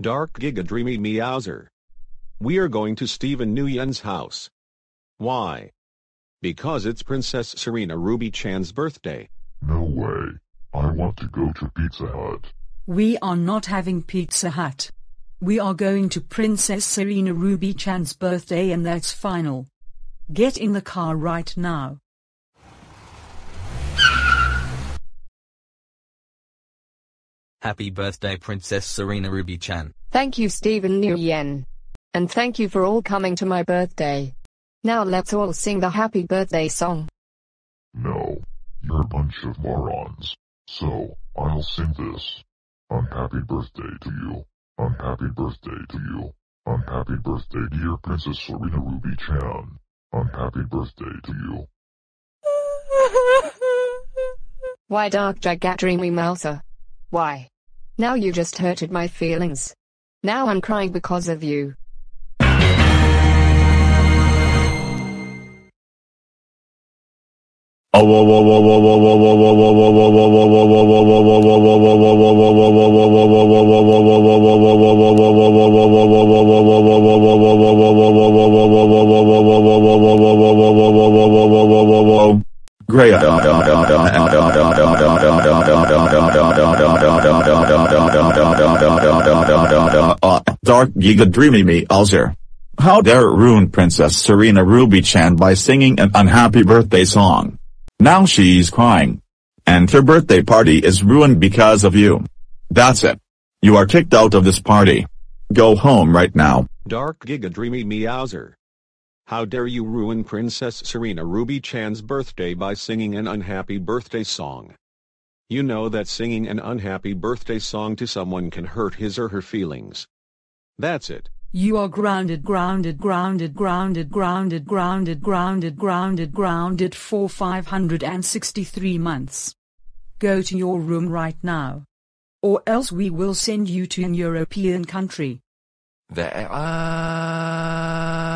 Dark Giga Dreamy Meowser. We are going to Steven Nguyen's house. Why? Because it's Princess Serena Ruby Chan's birthday. No way. I want to go to Pizza Hut. We are not having Pizza Hut. We are going to Princess Serena Ruby Chan's birthday and that's final. Get in the car right now. Happy birthday Princess Serena Ruby Chan. Thank you Stephen Nguyen. And thank you for all coming to my birthday. Now let's all sing the happy birthday song. No. You're a bunch of morons. So, I'll sing this. Unhappy birthday to you. Unhappy birthday to you. Unhappy birthday dear Princess Serena Ruby Chan. Unhappy birthday to you. Why Dark Giga Dreamy Meowser? Why? Now you just hurted my feelings. Now I'm crying because of you. Great. Dark Giga Dreamy Meowser. How dare ruin Princess Serena Ruby Chan by singing an unhappy birthday song. Now she's crying. And her birthday party is ruined because of you. That's it. You are kicked out of this party. Go home right now. Dark Giga Dreamy Meowser. How dare you ruin Princess Serena Ruby Chan's birthday by singing an unhappy birthday song. You know that singing an unhappy birthday song to someone can hurt his or her feelings. That's it. You are grounded, grounded, grounded, grounded, grounded, grounded, grounded, grounded, grounded for 563 months. Go to your room right now. Or else we will send you to an European country. There are